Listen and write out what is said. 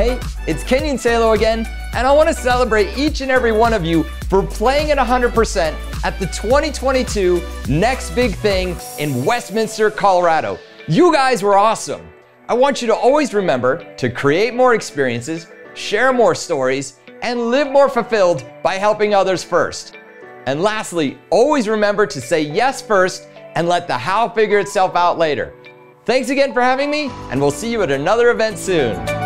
Hey, It's Kenyon Salo again, and I want to celebrate each and every one of you for playing at 100% at the 2022 Next Big Thing in Westminster, Colorado. You guys were awesome. I want you to always remember to create more experiences, share more stories, and live more fulfilled by helping others first. And lastly, always remember to say yes first and let the how figure itself out later. Thanks again for having me, and we'll see you at another event soon.